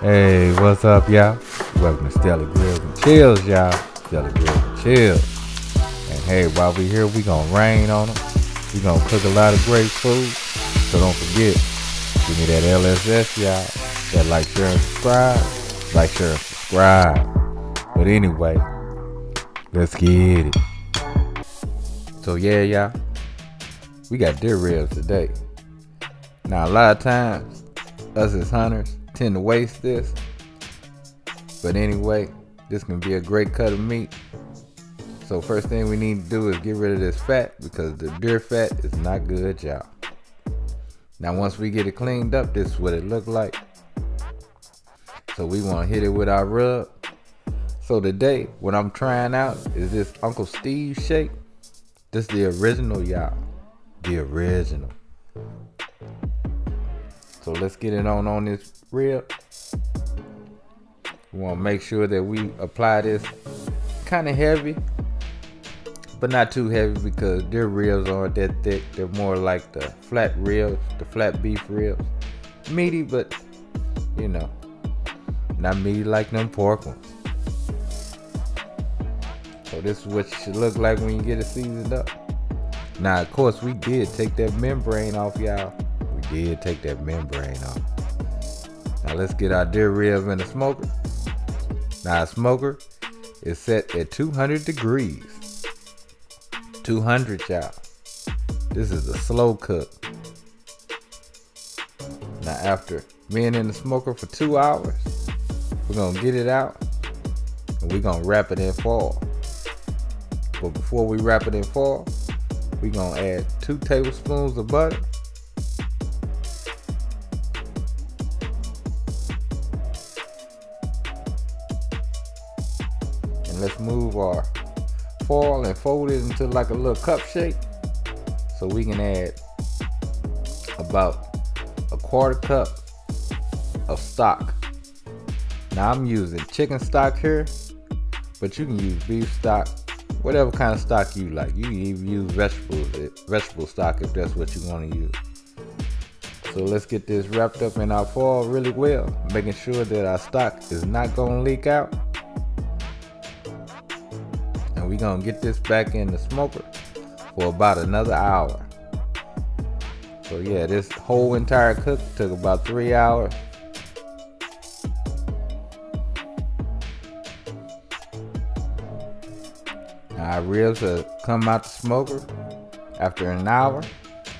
Hey, what's up, y'all? Welcome to Stelly Grills and Chills, y'all. Stelly Grills and Chills. And hey, while we're here, we gonna rain on them. We gonna cook a lot of great food. So don't forget, give me that LSS, y'all. That like, share, and subscribe. Like, share, and subscribe. But anyway, let's get it. So yeah, y'all, we got deer ribs today. Now a lot of times, us as hunters tend to waste this. But anyway, this can be a great cut of meat. So first thing we need to do is get rid of this fat because the deer fat is not good, y'all. Now once we get it cleaned up, this is what it look like. So we want to hit it with our rub. So today, what I'm trying out is this Uncle Steve shake. This is the original, y'all. The original. So let's get it on on this rib. We want to make sure that we apply this kind of heavy, but not too heavy because their ribs aren't that thick. They're more like the flat ribs, the flat beef ribs. Meaty, but you know, not meaty like them pork ones. So this is what you should look like when you get it seasoned up. Now, of course, we did take that membrane off, y'all. Did take that membrane off. Now let's get our deer ribs in the smoker. Now smoker is set at 200 degrees. 200 y'all. This is a slow cook. Now after being in the smoker for two hours, we're gonna get it out and we're gonna wrap it in foil. But before we wrap it in foil, we're gonna add two tablespoons of butter let's move our foil and fold it into like a little cup shape so we can add about a quarter cup of stock. Now I'm using chicken stock here but you can use beef stock whatever kind of stock you like. You can even use vegetable vegetable stock if that's what you want to use. So let's get this wrapped up in our foil really well making sure that our stock is not going to leak out we gonna get this back in the smoker for about another hour. So yeah, this whole entire cook took about three hours. Our ribs have come out the smoker after an hour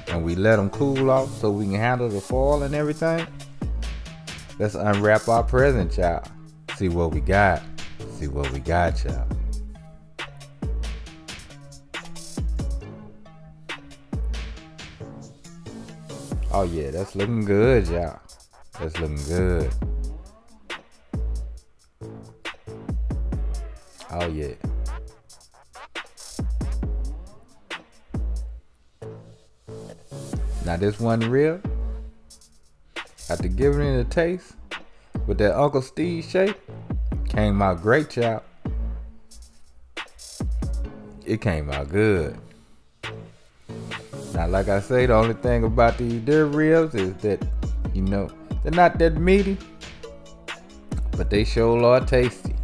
and we let them cool off so we can handle the foil and everything. Let's unwrap our present, y'all. See what we got. See what we got, y'all. Oh yeah, that's looking good, y'all. That's looking good. Oh yeah. Now this one real. After giving it a taste with that Uncle Steve shake, came out great, y'all. It came out good. Now, like I say, the only thing about these deer ribs is that, you know, they're not that meaty, but they sure are tasty.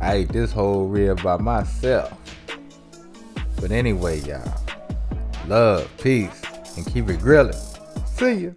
I ate this whole rib by myself. But anyway, y'all, love, peace, and keep it grilling. See ya.